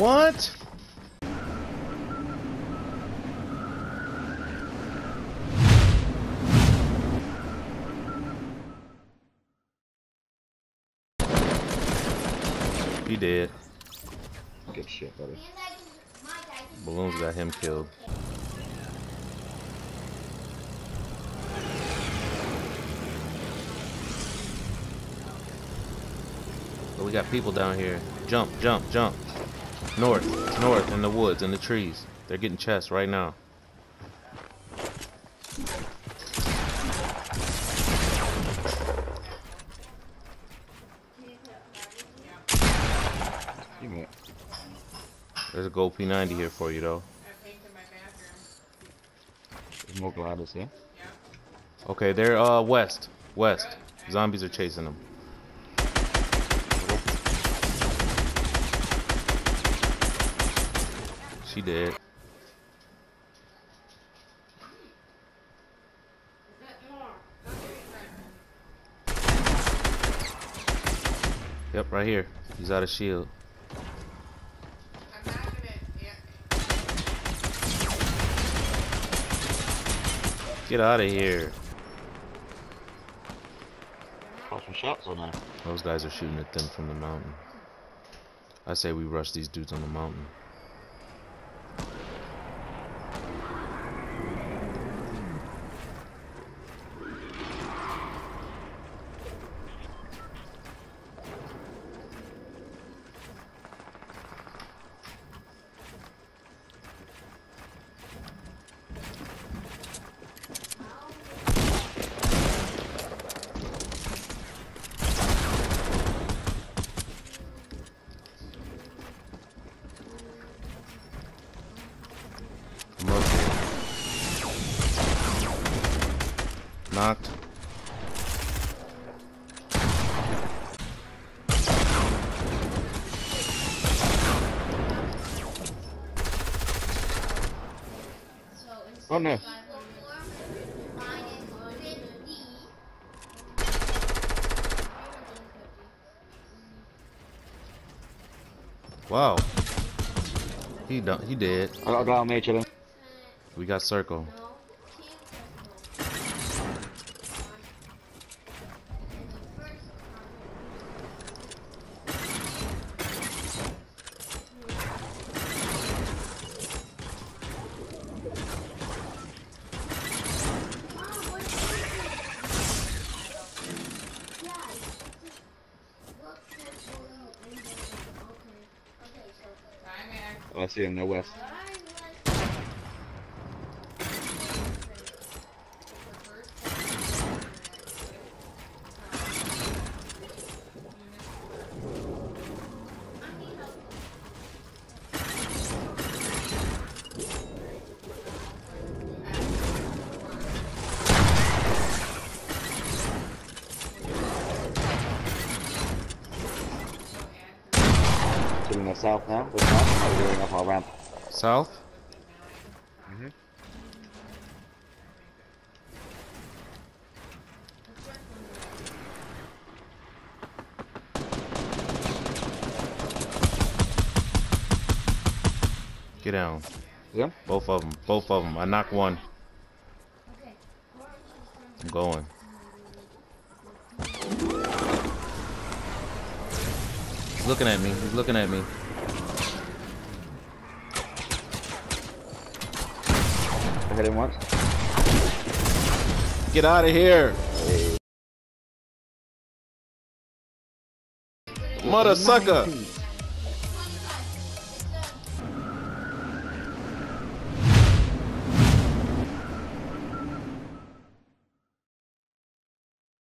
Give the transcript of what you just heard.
What? He did. Good shit, buddy. Balloons got him killed. But we got people down here. Jump, jump, jump. North, north, in the woods, in the trees. They're getting chests right now. There's a gold P90 here for you, though. there's more gliders here. Okay, they're uh west, west. Zombies are chasing them. She did. Yep, right here. He's out of shield. Get out of here. Some shots on there. Those guys are shooting at them from the mountain. I say we rush these dudes on the mountain. I'm up here. Knocked. Oh no. Wow. He done. He did. I got on me. We got circle. I see him, no west. South now. With that, we're going up our ramp. South. Mm-hmm. Get down. Yeah? Both of them. Both of them. I knock one. I'm going. He's looking at me. He's looking at me. Hit him once. Get out of here. Hey. Mother sucker.